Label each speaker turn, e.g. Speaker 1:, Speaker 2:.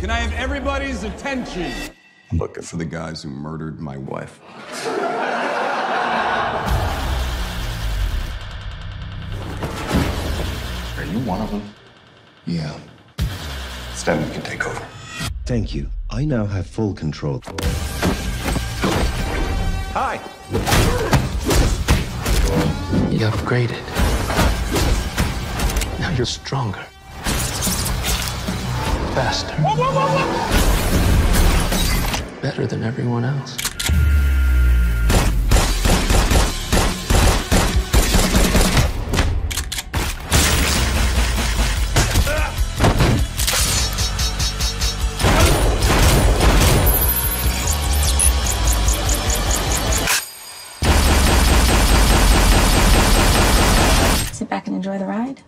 Speaker 1: Can I have everybody's attention?
Speaker 2: I'm looking for the guys who murdered my wife.
Speaker 3: Are you one of them?
Speaker 2: Yeah. Stanley can take over.
Speaker 4: Thank you. I now have full control.
Speaker 2: Hi.
Speaker 5: You upgraded. Now you're stronger faster. Whoa, whoa, whoa, Better than everyone else. Sit back and enjoy the ride.